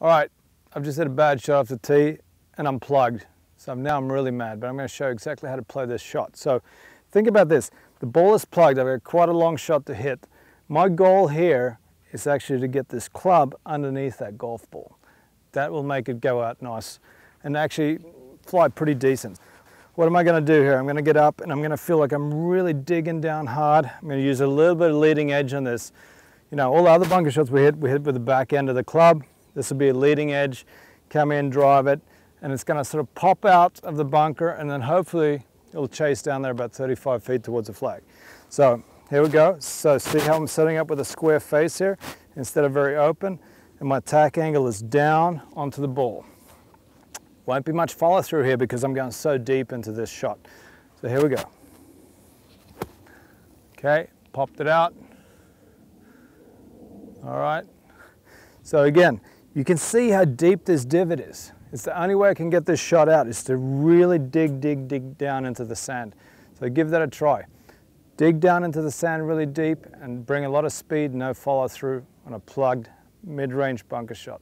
All right, I've just had a bad shot off the tee and I'm plugged. So now I'm really mad, but I'm gonna show you exactly how to play this shot. So think about this. The ball is plugged. I've got quite a long shot to hit. My goal here is actually to get this club underneath that golf ball. That will make it go out nice and actually fly pretty decent. What am I gonna do here? I'm gonna get up and I'm gonna feel like I'm really digging down hard. I'm gonna use a little bit of leading edge on this. You know, all the other bunker shots we hit, we hit with the back end of the club. This will be a leading edge, come in, drive it, and it's gonna sort of pop out of the bunker and then hopefully it'll chase down there about 35 feet towards the flag. So here we go. So see how I'm setting up with a square face here instead of very open and my attack angle is down onto the ball. Won't be much follow through here because I'm going so deep into this shot. So here we go. Okay, popped it out. All right. So again, you can see how deep this divot is. It's the only way I can get this shot out is to really dig, dig, dig down into the sand. So give that a try. Dig down into the sand really deep and bring a lot of speed, no follow through on a plugged mid-range bunker shot.